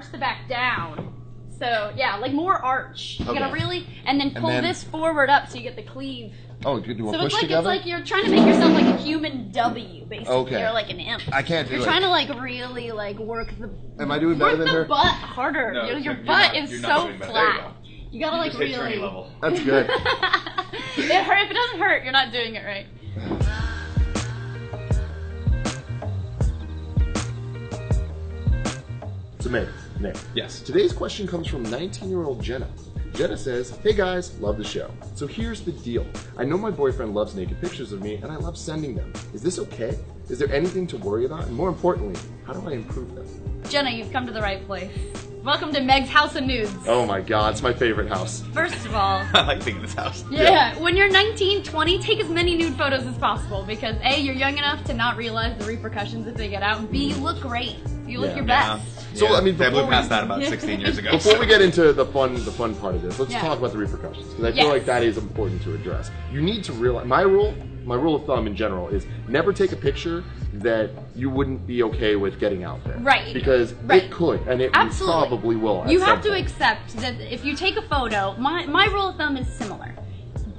arch the back down. So yeah, like more arch. You gotta really, and then pull then- this forward up so you get the cleave. Oh, you do a So push it's like together? it's like you're trying to make yourself like a human W, basically. Okay. You're like an imp. I can't do it. You're it. trying to like really like work the Am I doing better work than the her? butt harder. No, your your you're butt not- is you're not so doing better. There you flat. You gotta like Just hit really. training level. That's good. it hurt. If it doesn't hurt, you're not doing it right. It's Meg, Nick. Yes. Today's question comes from 19 year old Jenna. Jenna says, Hey guys, love the show. So here's the deal. I know my boyfriend loves naked pictures of me and I love sending them. Is this okay? Is there anything to worry about? And more importantly, how do I improve them? Jenna, you've come to the right place. Welcome to Meg's House of Nudes. Oh my god, it's my favorite house. First of all, I like being in this house. yeah, when you're 19, 20, take as many nude photos as possible because A, you're young enough to not realize the repercussions if they get out, and B, you look great. You look Yeah. your Yeah. best. So, Yeah. I mean, they blew before we- past that about 16 years ago. Before we get into the fun, the fun part of this, let's Yeah. talk about the repercussions because I feel Yes. like that is important to address. You need to realize my rule, my rule of thumb in general is never take a picture that you wouldn't be okay with getting out there. Right. Because Right. it could, and it Absolutely. probably will. You have to point. accept that if you take a photo, my, my rule of thumb is similar.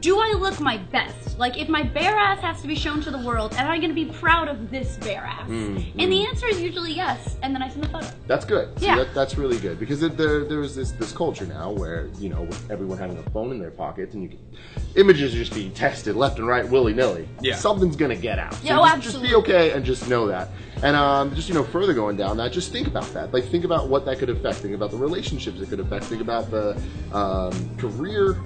Do I look my best? Like, if my bare ass has to be shown to the world, am I going to be proud of this bare ass? Mm, And the answer is usually yes, and then I send the photo. That's good. See, Yeah. that, that's really good because it, there, there's this this culture now where you know with everyone having a phone in their pocket and you can, images are just being tested left and right willy nilly. Yeah. something's gonna get out. So Yeah, oh, just, just be okay and just know that. And um, just you know further going down that, just think about that. Like think about what that could affect. Think about the relationships it could affect. Think about the um, career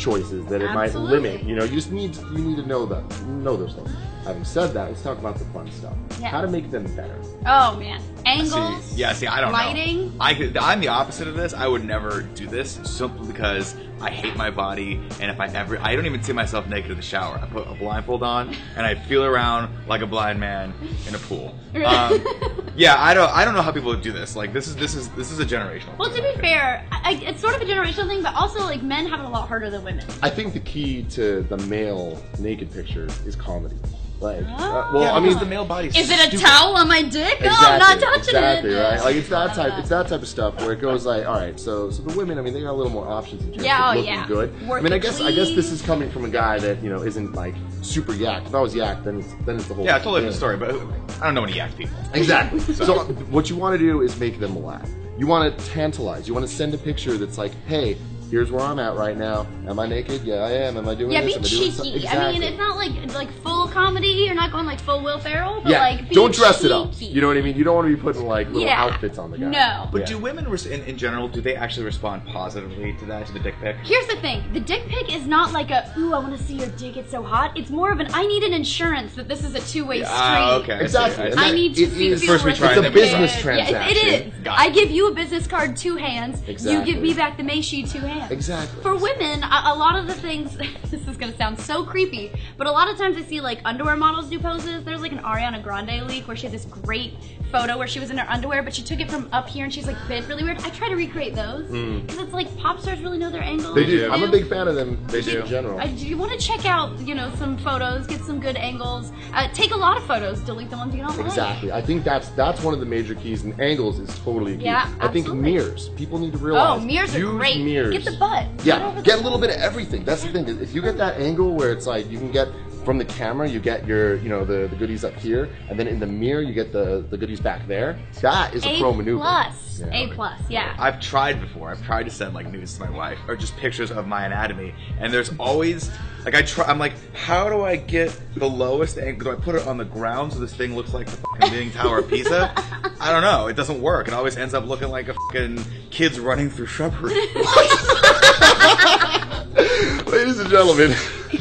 choices that it might limit. You know, you just need you need to know that know those things. Having said that, let's talk about the fun stuff. Yeah. How to make them better. Oh man, angles. See, yeah, see, I don't lighting. know. I could, I'm the opposite of this. I would never do this simply because I hate my body, and if I ever, I don't even see myself naked in the shower. I put a blindfold on, and I feel around like a blind man in a pool. Um, yeah, I don't, I don't know how people do this. Like, this is, this is, this is a generational. Well, to be I fair, I, I- it's sort of a generational thing, but also like men have it a lot harder than women. I think the key to the male naked pictures is comedy. Like, uh, well, yeah, I mean, because the male body. Is it a towel on my dick? exactly, oh, I'm not touching exactly, it. right? Like it's that Uh, type, it's that type of stuff where it goes like, all right, so so the women, I mean, they got a little more options in terms Yeah, of oh, looking yeah. good. Work I mean, I it guess I guess this is coming from a guy that you know isn't like super yacked. If I was yacked, then it's then it's the whole Yeah, totally different thing. story, but I don't know any yak people. Exactly. so what you want to do is make them laugh. You want to tantalize. You want to send a picture that's like, hey. Here's where I'm at right now. Am I naked? Yeah, I am. Am I doing Yeah, this? be Am I doing so-" cheeky. Exactly. I mean, it's not like like full comedy. You're not going like full Will Ferrell, but yeah, like be don't dress it up. You know what I mean? You don't want to be putting like little Yeah. outfits on the guy. No. But Yeah. do women, res- in, in general, do they actually respond positively to that, to the dick pic? Here's the thing: the dick pic is not like a "ooh, I want to see your dick, it's so hot." It's more of an "I need an insurance that this is a two-way street." Ah, okay. I Exactly. I see. I that- need to it see is- feel First we try It's a and then we business try. Yeah, it- transaction. it is. Got. I give you a business card two hands. Exactly. You give me back the Meishi two hands. Exactly. For women, a, a lot of the things. this is gonna sound so creepy, but a lot of times I see like underwear models do poses. There's like an Ariana Grande leak where she had this great photo where she was in her underwear, but she took it from up here and she's like bent really weird. I try to recreate those because it's like pop stars really know their angles. Hmm. They do. do. I'm a big fan of them. They just in general. Do you want to check out, you know, some photos, get some good angles, uh, take a lot of photos, delete the ones you don't like. Exactly. I think that's that's one of the major keys, and angles is totally a key. Yeah, I think mirrors. People need to realize. Oh, mirrors are great. Mirrors. Get the butt. Yeah, over get a little bit of everything. That's the thing. If you get that angle where it's like you can get from the camera, you get your you know the, the goodies up here, and then in the mirror you get the the goodies back there. That is a, A pro maneuver. plus. Yeah. A plus. Yeah. I've tried before. I've tried to send like nudes to my wife or just pictures of my anatomy, and there's always like I try. I'm like, how do I get the lowest angle? Do I put it on the ground so this thing looks like the fucking Leaning Tower of Pisa? I don't know. It doesn't work. It always ends up looking like a fucking kids running through shrubbery. Gentlemen.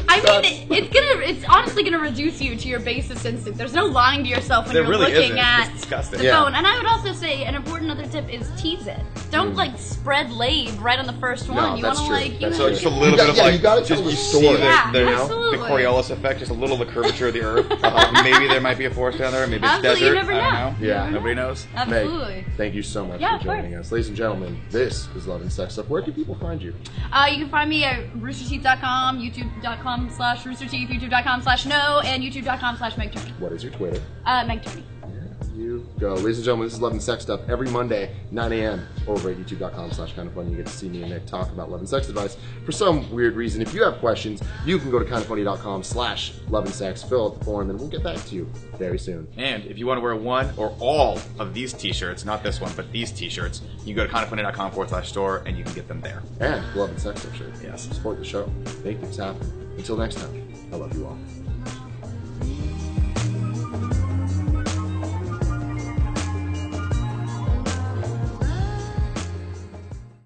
I mean, it's gonna, it's honestly gonna reduce you to your basest instinct. There's no lying to yourself when There you're really looking isn't. at disgusting. the Yeah. phone. And I would also say an important other tip is tease it. Don't like spread lave right on the first one. you Mm. that's wanna true. like, you That's know, So just a little You got- bit of yeah, like you gotta just tell the you story. see the, Yeah, the, absolutely. the Coriolis effect, just a little the curvature of the earth. Uh, maybe there might be a forest down there. Maybe it's Absolutely, you desert. never I don't know. know. You Yeah. never know. Nobody knows. Absolutely. Meg, thank you so much Yeah, for joining us. Ladies and gentlemen, this is Love and Sex Stuff. Where can people find you? Uh, you can find me at roosterteeth.com, youtube.com slash roosterteeth, youtube.com slash no, and youtube.com slash Meg Turney. What is your Twitter? Uh, Meg Turney. Yeah. you go. Ladies and gentlemen, this is Love and Sex Stuff every Monday, 9 a.m. over at youtube.com slash kinda funny. You get to see me and Nick talk about love and sex advice for some weird reason. If you have questions, you can go to kindafunny.com slash love and sex, fill out the form, and we'll get back to you very soon. And if you want to wear one or all of these t-shirts, not this one, but these t-shirts, you can go to kindafunny.com forward slash store and you can get them there. And love and sex stuff shirt. Yes. Support the show. Make things happen. Until next time, I love you all.